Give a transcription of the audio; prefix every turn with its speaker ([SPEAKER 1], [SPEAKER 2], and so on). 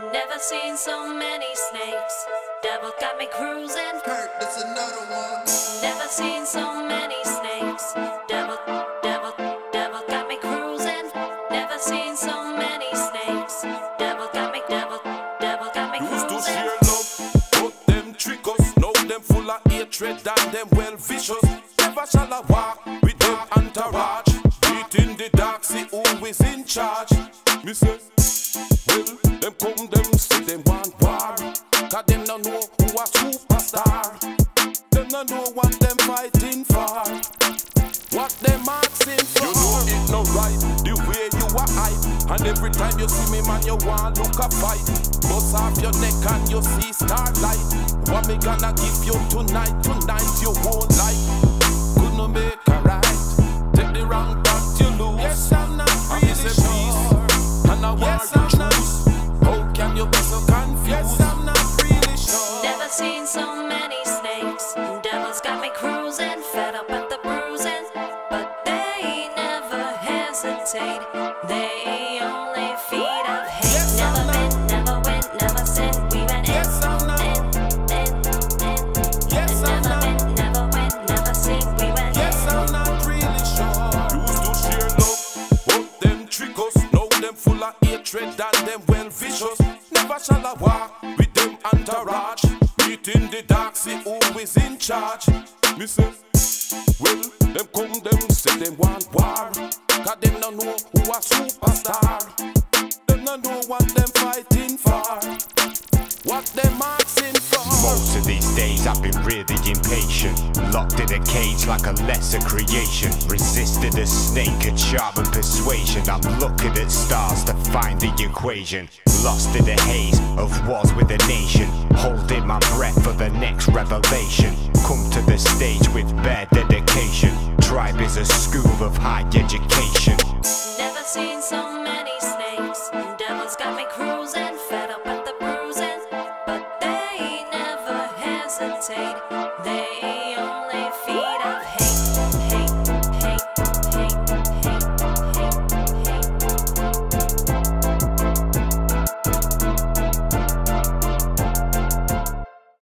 [SPEAKER 1] Never seen so many snakes. Devil got me cruising.
[SPEAKER 2] Kurt, that's another one.
[SPEAKER 1] Never seen so many snakes. Devil, devil, devil got me cruising. Never seen so many snakes. Devil got me, devil, devil got me Used to share
[SPEAKER 3] love, but them trick us. Now them full of hatred and them well vicious. Never shall I walk with them entourage. Beat in the dark, see who is in charge. Me say, asking for? You know it no right, the way you are hype. And every time you see me, man, you want look a fight. Bust off your neck and you see starlight. What me gonna give you tonight? Tonight you won't like. Couldn't make a right. Take the wrong path, you lose. Yes,
[SPEAKER 2] I'm not really sure.
[SPEAKER 3] Peace, and I want Yes, you I'm not- How can you be so confused? Yes, I'm not
[SPEAKER 2] really
[SPEAKER 3] sure. Never
[SPEAKER 1] seen so many snakes. Hesitate. They only feed of hate. Yes, never been, never win, never sin. We went in, Yes,
[SPEAKER 3] I'm not-
[SPEAKER 1] in, in, in.
[SPEAKER 3] Yes, I'm never not-
[SPEAKER 1] been, never win, never sin. We went Yes, in. I'm
[SPEAKER 3] not really sure. Used to share love, but them trick us. Now them full of hatred and them well vicious. Never shall I walk with them entourage. Beat in the dark, see who is in charge. Say, well, them come, them say them want war. Cause them no know who a superstar. Them no know what them fighting for. What them asking for. Most
[SPEAKER 4] of these days I've been really impatient. Locked in a cage like a lesser creation. Resisted a snake at sharp persuasion. I'm looking at stars to find the equation. Lost in the haze of wars with a nation. Holding my breath for the next revelation come to the stage with bad dedication. Tribe is a school of high education.
[SPEAKER 1] Never seen so many snakes. Devil's got me cruising, fed up at the bruising. But they never hesitate. They only feed off hate.